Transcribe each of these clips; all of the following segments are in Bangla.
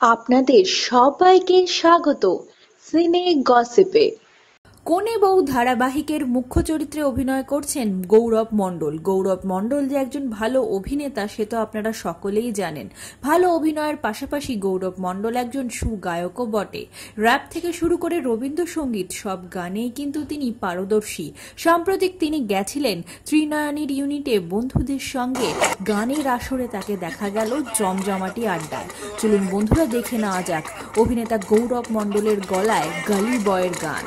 আপনাদের সবাইকে স্বাগত সিনে গসিপে। কনে বউ ধারাবাহিকের মুখ্য চরিত্রে অভিনয় করছেন গৌরব মণ্ডল। গৌরব মণ্ডল যে একজন ভালো অভিনেতা, সে তো আপনারা সকলেই জানেন। ভালো অভিনয়ের পাশাপাশি গৌরব মণ্ডল একজন সুগায়কও বটে। র্যাপ থেকে শুরু করে রবীন্দ্রসঙ্গীত সব গানেই কিন্তু তিনি পারদর্শী। সাম্প্রতিক তিনি গেছিলেন ত্রিনয়নীর ইউনিটে বন্ধুদের সঙ্গে। গানের আসরে তাকে দেখা গেল জমজমাটি আড্ডায়। চলুন বন্ধুরা দেখে নেওয়া যাক অভিনেতা গৌরব মণ্ডলের গলায় গালি বয়ের গান।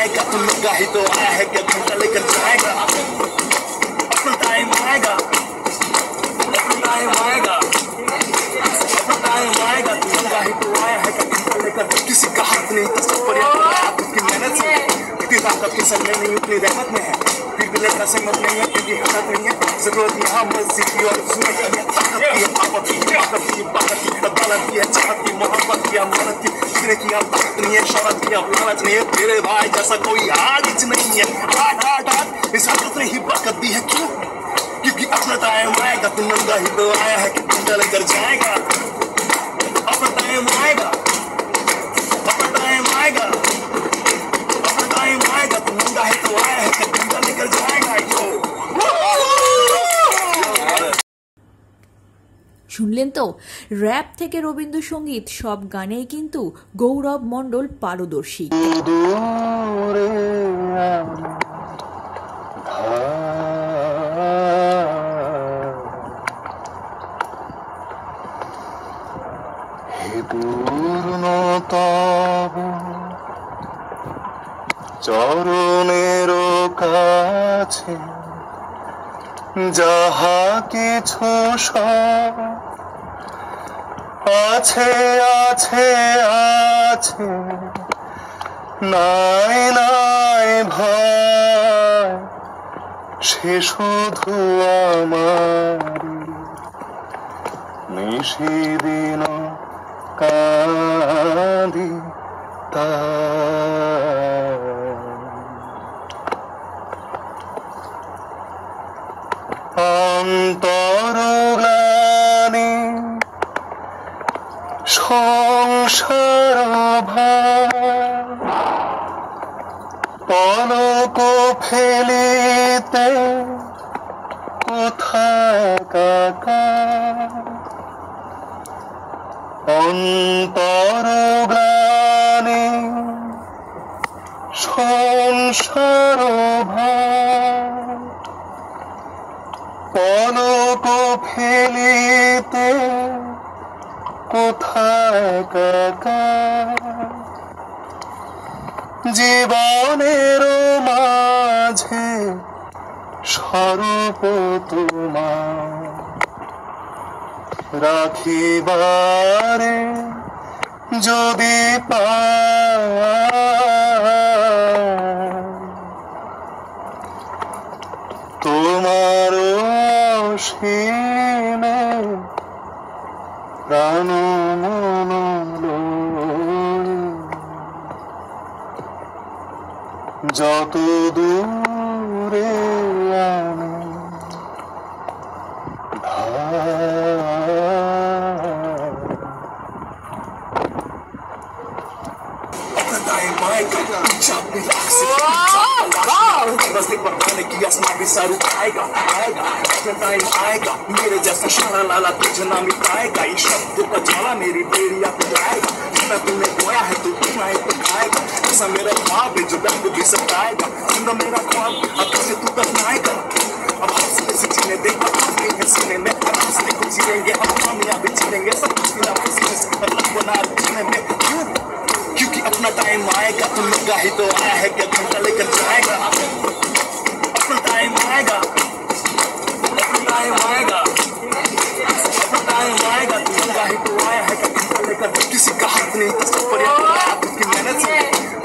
आएगा, तुम लगा ही तो आया है क्या घंटा लेकर जाएगा। अपना टाइम आएगा। अपना टाइम आएगा। अपना टाइम आएगा, तुम लगा ही तो आया है क्या घंटा लेकर। किसी का हाथ नहीं तो हाथ की मेहनत से। इतनी ताकत के सर नहीं उतनी रहमत में है। फिर भी लेकर सहमत नहीं है क्योंकि हकत नहीं है। ज़रूरत यहाँ मस्जिद की और सूरत की ताकत की है है है तेरे भाई जैसा कोई आग नहीं है आठ आठ आठ इस हकत ने ही बरकत दी है क्यों क्योंकि अपना टाइम आएगा तुम नंगा ही तो आया है कि तुम लेकर जाएगा अपना टाइम आएगा अपना टाइम आएगा अपना टाइम आएगा तुम नंगा ही तो आया है कि तुम लेकर जाएगा শুনলেন তো? র্যাপ থেকে রবীন্দ্রসঙ্গীত সব গানেই কিন্তু গৌরব মণ্ডল পারদর্শী। চরণের কাছে যাহা কিছু সব আছে আছে আছে নাই নাই ভয় সে শুধু আমার নিষিদিন কাঁদি। অন্তরগ্লানি ফেলিতে কোথায় কাকা অন্তরগ্লানি সংসার ভার পলক ফেলিতে কোথায় কাকা? জীবনের মাঝে স্বরূপ তোমার রাখিবারে। যদি পাই তোমার সীমে প্রাণ মন যত দূরে আমি ধার अपना टाइम आएगा जब भी लाख से बस एक बताने की आसमां भी सारू आएगा आएगा अपना टाइम आएगा मेरे जैसा शारा लाला तुझे ना मिटाएगा ये शब्द का ज्वाला मेरी बेड़िया पे जाएगा जितना तूने बोया है तू इतना ही तो खाएगा ऐसा मेरा ख्वाब है जो दर्द भी सताएगा ज़िंदा मेरा ख्वाब अब से तू दफनाएगा अब हौसले से जीने दे अपने है सीने में अब हौसले को जिएँगे हम कामयाबी जीनेंगे सब कुछ बिना किसी से मतलब बना जीने में क्यों क्योंकि अपना टाइम आएगा तुम लगा ही तो आया है क्या घंटा लेकर जाएगा लेकर किसी का हाथ नहीं तो सब पर की मेहनत से,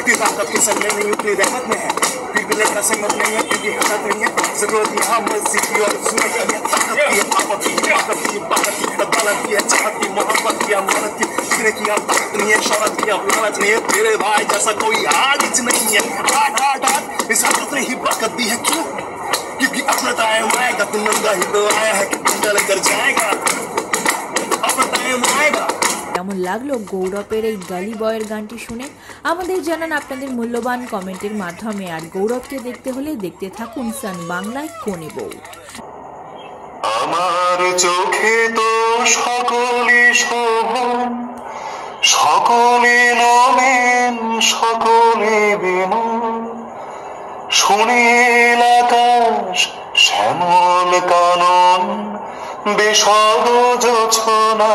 इतनी ताकत के संग में नहीं, उतनी रहमत में है। फिर भी लड़का संगत नहीं है क्योंकि हालत नहीं है। ज़रूरत यहाँ मस्जिद की और सूरज की है। ताकत की है की, ताकत की की की है चाहत की, मोहब्बत की की, फ़िक्र की, अब ताकत नहीं है लालच नहीं है। तेरे भाई जैसा कोई आज नहीं है। आठ इस ने ही दी है। क्यों? क्योंकि अपना टाइम आएगा तुम नंगा ही तो आया है, कि लेकर जाएगा। লাগল গৌরবের এই গালি বয়ের গানটি শুনে। আমাদের জানান আপনাদের মূল্যবান কমেন্টের মাধ্যমে। আর গৌরবকে দেখতে হলে দেখতে থাকুন সান বাংলায় কোনে বউ। আমার চোখে তো সকলে শোভন সকলে নবেন সকলে বিমল সুনীল আকাশ শ্যামল কানন বিষদ জোছনা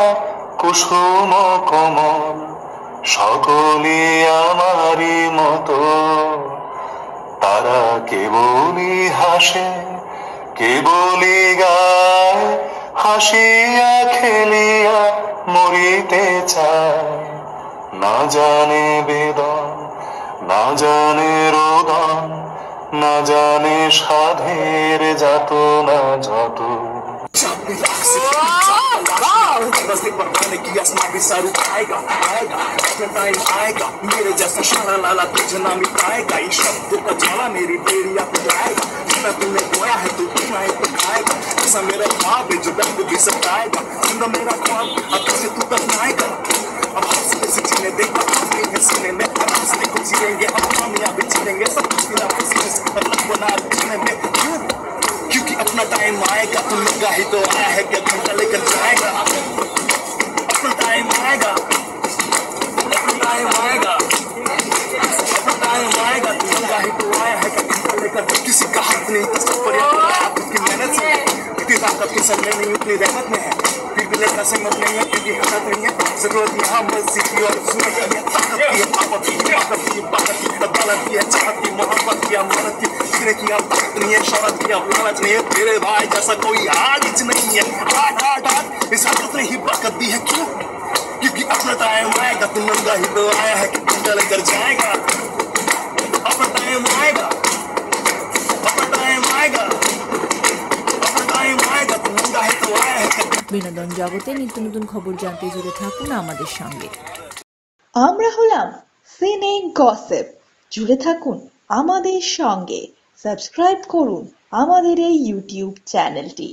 কুসুম কমল সকলে আমারই মতো। তারা কেবলই হাসে, কেবলই গায় হাসিয়া খেলিয়া মরিতে চায়। না জানে বেদন, না জানে রোদন, না জানে সাধের যাত না যত। आसमां भी सारू आएगा आएगा अपना टाइम आएगा, मेरे जैसा शारा लाला तुझे ना मिटाएगा इस शब्दों का ज्वाला मेरी बेड़िया पे जाएगा जितना तूने बोया है तू उतना ही पकाएगा ऐसा मेरा ख्वाब है जो दर्द भी सताएगा, ज़िंदा मेरा ख्वाब अब से तू दफनाएगा। अब हौसले से जीने दे अब अपने है सीने में आराम से को जिएँगे हम कामयाब जीनेंगे सब कुछ बिना किसी से मतलब बना जीने में। क्यों? क्योंकि अपना टाइम आएगा, तुम लगा ही तो आया है, क्या घंटा लेकर जाएगा? सब पर हाथ की मेहनत से इतनी ताकत के में नहीं उतनी रहमत में है। फिर भी लड़का संगत नहीं है क्योंकि हालत नहीं है। ज़रूरत यहाँ मस्जिद की और सूरज की है। ताकत की है ताकत की ताकत की ताकत की अदालत की चाहत की मोहब्बत की अमानत की फ़िक्र की अब ताकत नहीं है शौहरत की अब लालच नहीं है तेरे भाई जैसा कोई आज नहीं है। आठ आठ आठ इस हालत ने ही बरकत दी है क्यों? क्योंकि अपना टाइम आएगा तुम नंगा ही तो आया है कि तुम लेकर जाएगा। अपना टाइम आएगा आएगा अपना टाइम आएगा तुम नंगा ही तो आया है कि বিনোদন জগতে নিত্য নতুন খবর জানতে জুড়ে থাকুন আমাদের সঙ্গে আমরা হলাম সিনে গসিপ জুড়ে থাকুন আমাদের সঙ্গে সাবস্ক্রাইব করুন আমাদের এই ইউটিউব চ্যানেলটি